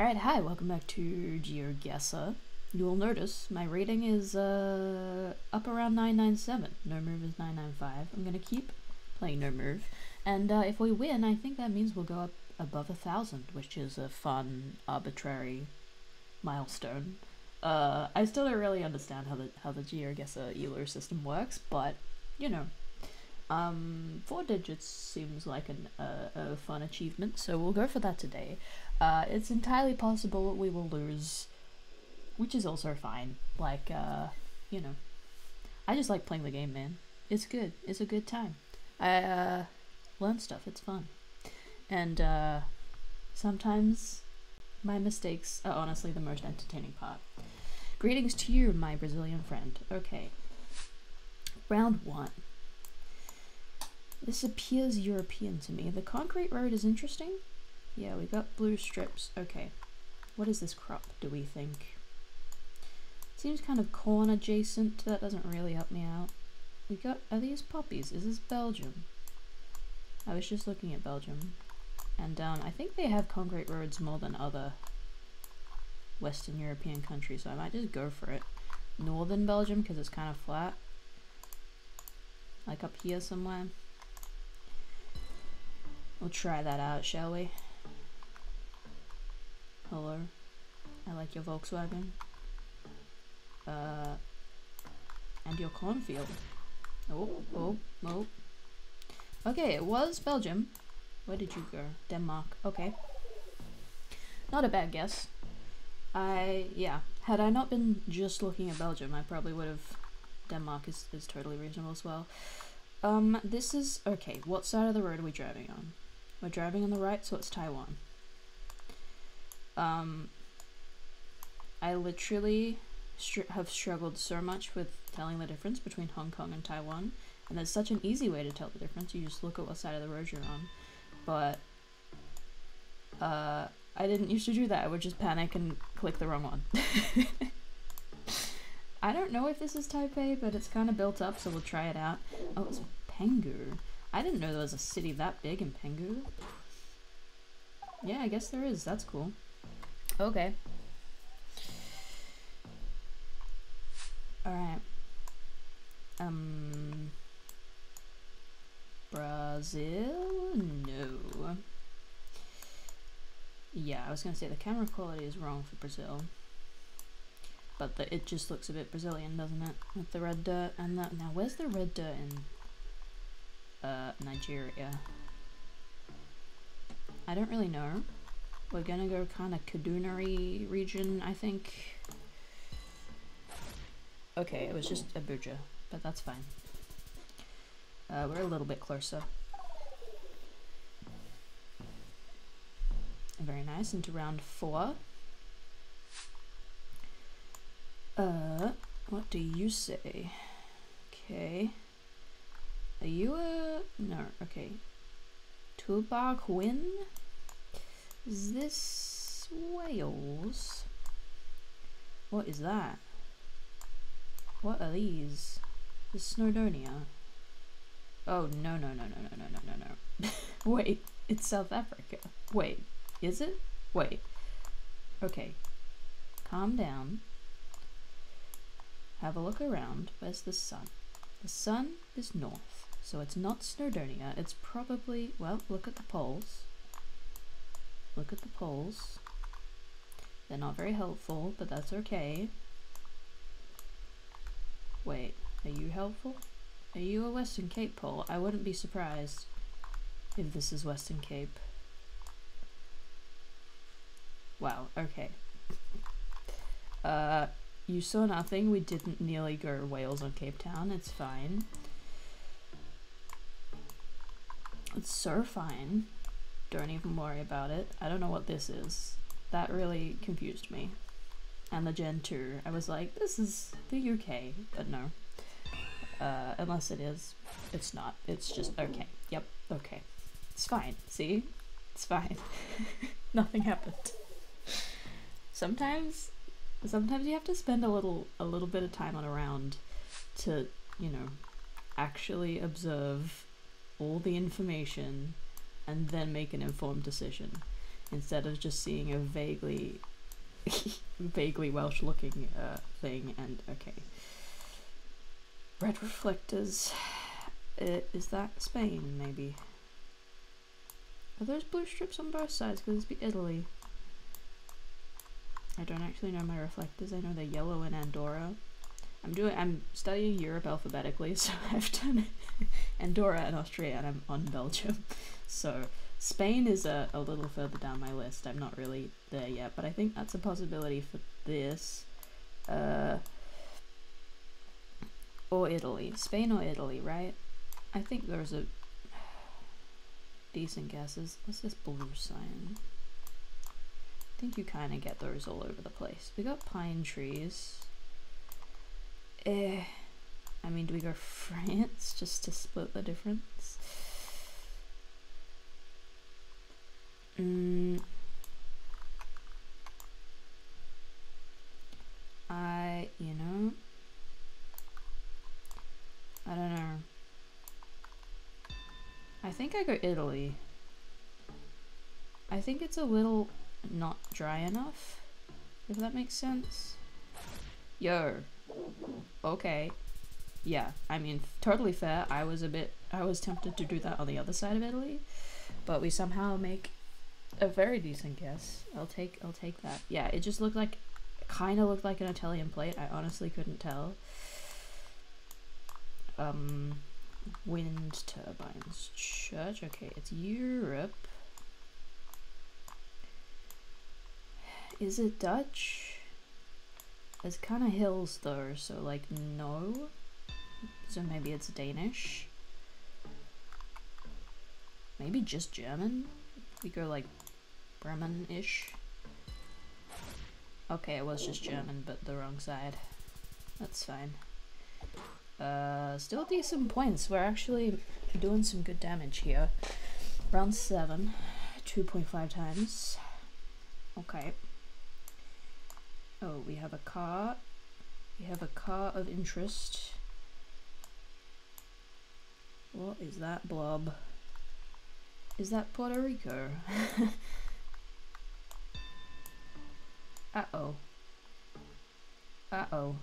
Alright, hi, welcome back to GeoGuessr. You will notice my rating is uh, up around 997. No move is 995. I'm gonna keep playing no move. And uh, if we win, I think that means we'll go up above a thousand, which is a fun, arbitrary milestone. Uh, I still don't really understand how the how the GeoGuessr Elo system works, but you know, um, four digits seems like an, uh, a fun achievement, so we'll go for that today. Uh, it's entirely possible we will lose, which is also fine. Like, uh, you know, I just like playing the game, man. It's good. It's a good time. I uh, learn stuff. It's fun, and uh, sometimes my mistakes are honestly the most entertaining part. Greetings to you, my Brazilian friend. Okay, round one. This appears European to me. The concrete road is interesting. Yeah, we got blue strips. Okay. What is this crop, do we think? Seems kind of corn adjacent. That doesn't really help me out. We got, are these poppies? Is this Belgium? I was just looking at Belgium. And um, I think they have concrete roads more than other Western European countries, so I might just go for it. Northern Belgium, because it's kind of flat. Like up here somewhere. We'll try that out, shall we? Hello. I like your Volkswagen. Uh, and your cornfield. Oh, oh, oh. Okay, it was Belgium. Where did you go? Denmark. Okay. Not a bad guess. I, yeah. Had I not been just looking at Belgium, I probably would have... Denmark is, is totally reasonable as well. Um, this is... Okay, what side of the road are we driving on? We're driving on the right, so it's Taiwan. Um, I literally have struggled so much with telling the difference between Hong Kong and Taiwan, and there's such an easy way to tell the difference. You just look at what side of the road you're on. But uh, I didn't used to do that. I would just panic and click the wrong one. I don't know if this is Taipei, but it's kind of built up, so we'll try it out. Oh, it's Penghu. I didn't know there was a city that big in Penghu. Yeah, I guess there is. That's cool. Okay. Alright. Um... Brazil? No. Yeah, I was gonna say the camera quality is wrong for Brazil. But the, it just looks a bit Brazilian, doesn't it? With the red dirt and that. Now, where's the red dirt in uh, Nigeria. I don't really know. We're gonna go kind of Kaduna region, I think. Okay, it was just Abuja, but that's fine. Uh, we're a little bit closer. Very nice, into round four. Uh, what do you say? Okay. Are you a... No, okay. Tupac Win? Is this Wales? What is that? What are these? Is Snowdonia? Oh, no, no, no, no, no, no, no, no, no. Wait, it's South Africa. Wait, is it? Wait. Okay. Calm down. Have a look around. Where's the sun? The sun is north. So it's not Snowdonia, it's probably, well, look at the poles. Look at the poles. They're not very helpful, but that's okay. Wait, are you helpful? Are you a Western Cape pole? I wouldn't be surprised if this is Western Cape. Wow, okay. Uh, you saw nothing. We didn't nearly go Wales on Cape Town. It's fine. It's so fine. Don't even worry about it. I don't know what this is. That really confused me. And the Gen 2. I was like, this is the UK, but no. Uh, unless it is. It's not. It's just, okay. Yep, okay. It's fine. See? It's fine. Nothing happened. Sometimes, sometimes you have to spend a little, a little bit of time on a round to, you know, actually observe all the information and then make an informed decision. instead of just seeing a vaguely vaguely Welsh looking uh, thing and okay. Red reflectors. Uh, is that Spain maybe? Are those blue strips on both sides? Because it's be Italy. I don't actually know my reflectors. I know they're yellow in Andorra. I'm doing. I'm studying Europe alphabetically, so I've done Andorra and Austria, and I'm on Belgium. So Spain is a, a little further down my list. I'm not really there yet, but I think that's a possibility for this. Uh, or Italy. Spain or Italy, right? I think there's a decent guesses. What's this blue sign? I think you kind of get those all over the place. We got pine trees. Eh. I mean, do we go France just to split the difference? Mm. I, you know, I don't know. I think I go Italy. I think it's a little not dry enough, if that makes sense. Yo. Okay. Yeah, I mean, totally fair. I was a bit, I was tempted to do that on the other side of Italy, but we somehow make a very decent guess. I'll take, I'll take that. Yeah, it just looked like, kind of looked like an Italian plate. I honestly couldn't tell. Um, wind turbines church. Okay, it's Europe. Is it Dutch? It's kind of hills though, so like no. So maybe it's Danish. Maybe just German? We go like Bremen-ish. Okay, it was just German, but the wrong side. That's fine. Uh, still decent points. We're actually doing some good damage here. Round 7, 2.5 times. Okay. Oh, we have a car. We have a car of interest. What is that blob? Is that Puerto Rico? Uh-oh. Uh-oh.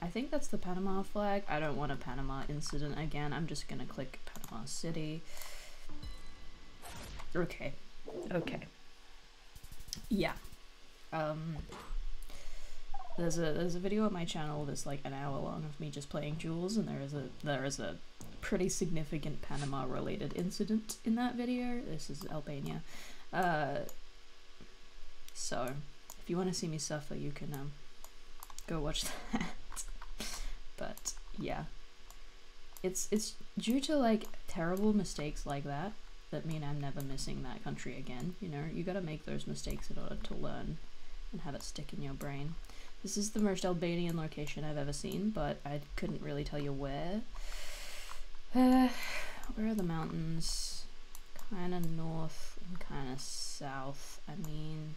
I think that's the Panama flag. I don't want a Panama incident again. I'm just gonna click Panama City. Okay. Okay. Yeah. Um there's a there's a video on my channel that's like an hour long of me just playing duels and there is a there is a pretty significant Panama related incident in that video. This is Albania. Uh so if you want to see me suffer you can um go watch that but yeah it's it's due to like terrible mistakes like that that mean I'm never missing that country again you know you gotta make those mistakes in order to learn and have it stick in your brain this is the most Albanian location I've ever seen but I couldn't really tell you where uh, where are the mountains kind of north and kind of south I mean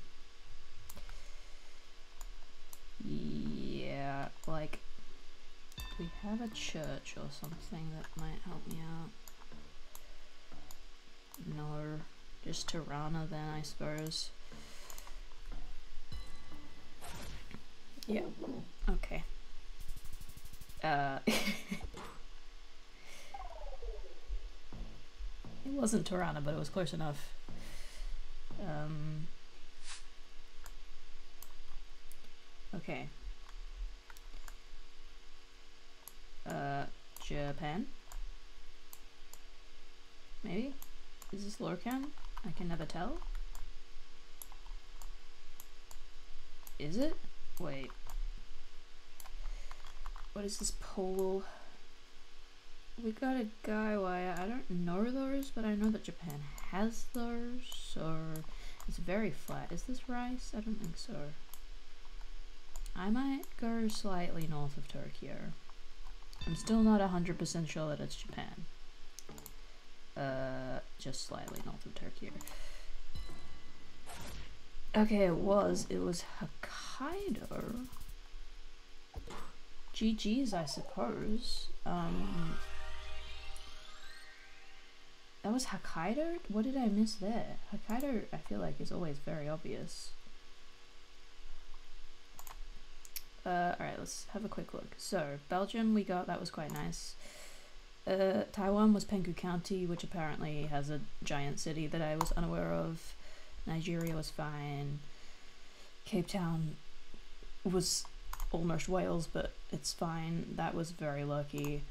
yeah like we have a church or something that might help me out? No, just Tirana then, I suppose. Yeah, okay. Uh, it wasn't Tirana, but it was close enough. Um, okay. Uh, Japan? Maybe? Is this Lorcan? I can never tell. Is it? Wait. What is this pole? We got a guy why I don't know those, but I know that Japan has those, so it's very flat. Is this rice? I don't think so. I might go slightly north of Tokyo. I'm still not 100% sure that it's Japan. Uh, just slightly north of Tokyo. Okay, it was. It was Hokkaido. GG's, I suppose. Um, That was Hokkaido? What did I miss there? Hokkaido, I feel like, is always very obvious. Uh, alright, let's have a quick look. So, Belgium we got, that was quite nice. Uh, Taiwan was Penghu County, which apparently has a giant city that I was unaware of. Nigeria was fine. Cape Town was almost Wales, but it's fine. That was very lucky.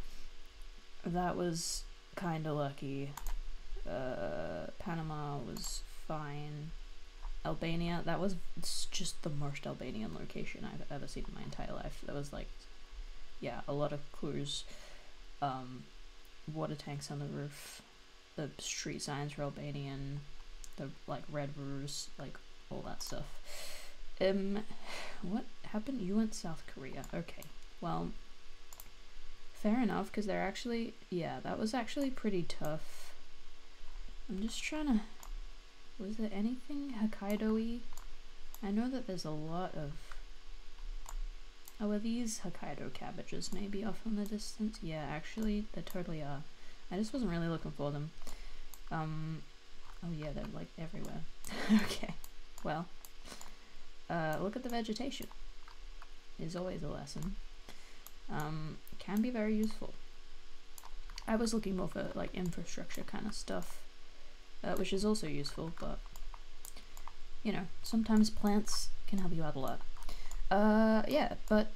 That was kind of lucky. Uh, Panama was fine. Albania, that was just the most Albanian location I've ever seen in my entire life. There was like, yeah, a lot of clues. Um, water tanks on the roof, the street signs were Albanian, the like red roofs, like all that stuff. Um, what happened? You went South Korea. Okay, well, fair enough, because they're actually, yeah, that was actually pretty tough. I'm just trying to, was there anything Hokkaido-y? I know that there's a lot of, oh, are these Hokkaido cabbages maybe off in the distance? Yeah, actually, they totally are. I just wasn't really looking for them. Um, oh yeah, they're like everywhere. okay, well, uh, look at the vegetation. Is always a lesson. Um, can be very useful. I was looking more for like infrastructure kind of stuff, uh, which is also useful, but you know, sometimes plants can help you out a lot. Uh, yeah, but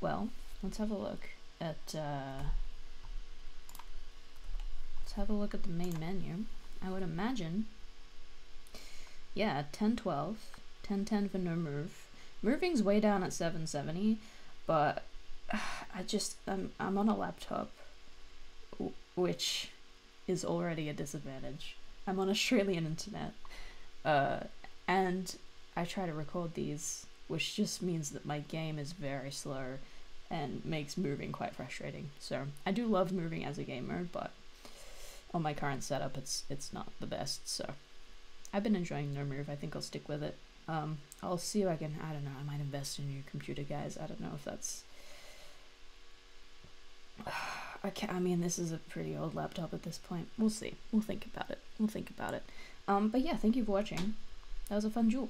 well, let's have a look at. Uh, let's have a look at the main menu. I would imagine. Yeah, 1012, 1010 for no move. Moving's way down at 770, but I just I'm I'm on a laptop, which is already a disadvantage. I'm on Australian internet, uh, and I try to record these, which just means that my game is very slow, and makes moving quite frustrating. So I do love moving as a gamer, but on my current setup, it's it's not the best. So I've been enjoying no move. I think I'll stick with it. Um, I'll see if I can. I don't know. I might invest in new computer, guys. I don't know if that's. I can I mean, this is a pretty old laptop at this point. We'll see. We'll think about it. We'll think about it. Um, but yeah, thank you for watching. That was a fun duel.